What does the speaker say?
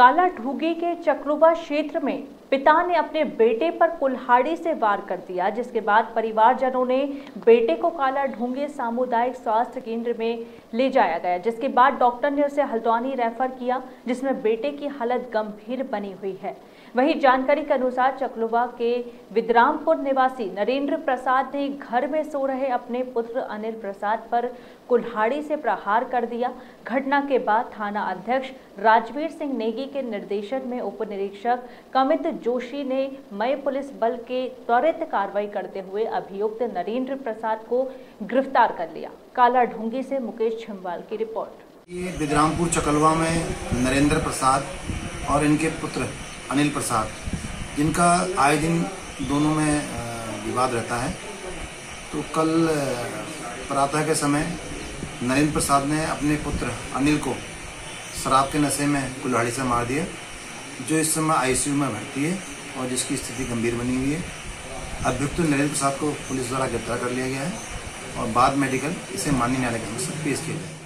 काला ढूगी के चक्रुबा क्षेत्र में पिता ने अपने बेटे पर कुल्हाड़ी से वार कर दिया, जिसके बाद परिवारजनों ने बेटे को काला ढूँगे सामुदायिक स्वास्थ्य केंद्र में ले जाया गया, जिसके बाद डॉक्टर ने उसे हल्द्वानी रेफर किया, जिसमें बेटे की हालत गंभीर बनी हुई है। वहीं जानकारी के अनुसार चकलुवा के विद्रामपुर निवासी नरेंद्र प्रसाद ने घर में सो रहे अपने पुत्र अनिल प्रसाद पर कुल्हाड़ी से प्रहार कर दिया। घटना के बाद थाना अध्यक्ष राजवीर सिंह नेगी के निर्देशन में उप निरीक्षक कमित जोशी ने मय पुलिस बल के त्वरित कार्रवाई करते हुए अभियुक्त नरेंद्र प्रसाद को गिरफ़्तार कर लिया। काला ढूँगी से मुकेश छिम्वाल की रिपोर्ट। ये बिदरामपुर चकलवा में नरेंद्र प्रसाद और इनके पुत्र अनिल प्रसाद, जिनका आए दिन दोनों में विवाद रहता है। तो कल प्रातः के समय नरेंद्र प्रसाद ने अपने पुत्र अनिल को शराब के नशे में कुल्हाड़ी से मार दिया, जो इस समय आईसीयू में भर्ती है और जिसकी स्थिति गंभीर बनी हुई है। अभियुक्त नरेंद्र प्रसाद को पुलिस द्वारा गिरफ़्तार कर लिया गया है और बाद मेडिकल इसे माननीय न्यायालय के अनुसार पेश किया जाएगा।